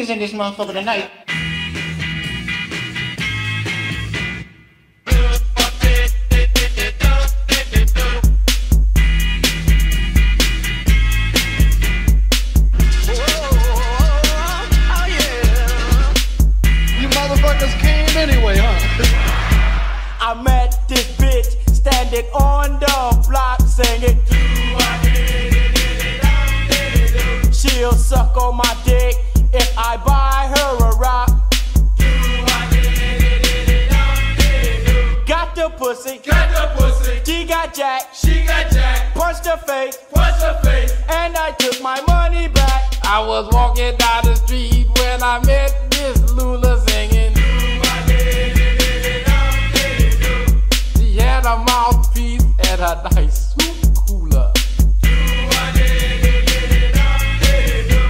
is in this motherfucker tonight. You motherfuckers came anyway, huh? I met this bitch standing on the block singing. She'll suck on my dick pussy, Got the pussy, she got jack, she got jack. punched her face, punch her face. and I took my money back. I was walking down the street when I met Miss Lula singing. She had a mouthpiece and a nice soup cooler.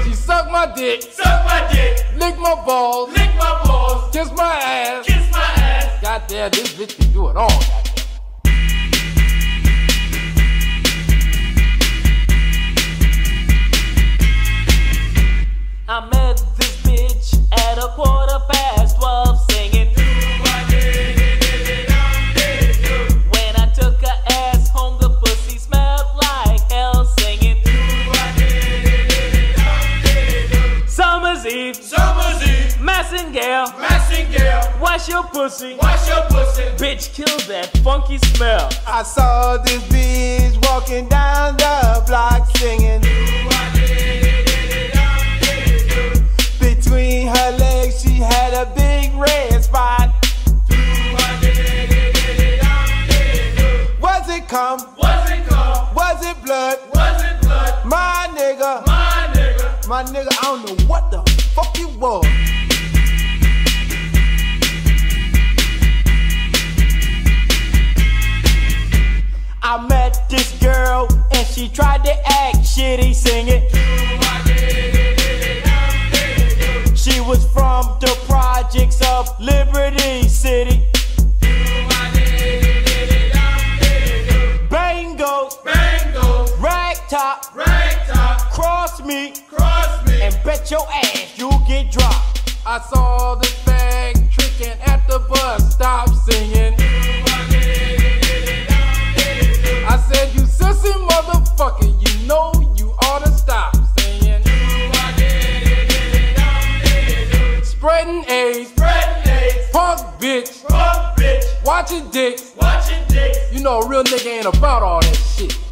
She sucked my dick, Suck my dick, licked my balls, lick my balls, kissed my ass. kiss my there, this bitch can do it all. Massingale, Massingale, wash your pussy. wash your pussy. Bitch, kill that funky smell. I saw this bitch walking down the block singing. Between her legs, she had a big red spot. Was it cum? Was it called? Was it blood? Was it blood? My nigga, My nigga, my nigga, I don't know what the fuck it was. Act shitty singing. She was from the projects of Liberty City. Bangles, bangles, rag top, rag top, cross me, cross me. and bet your ass you'll get dropped. I saw this bag tricking at the bus stop bitch. Watch your dick. Watch your dick. You know a real nigga ain't about all that shit.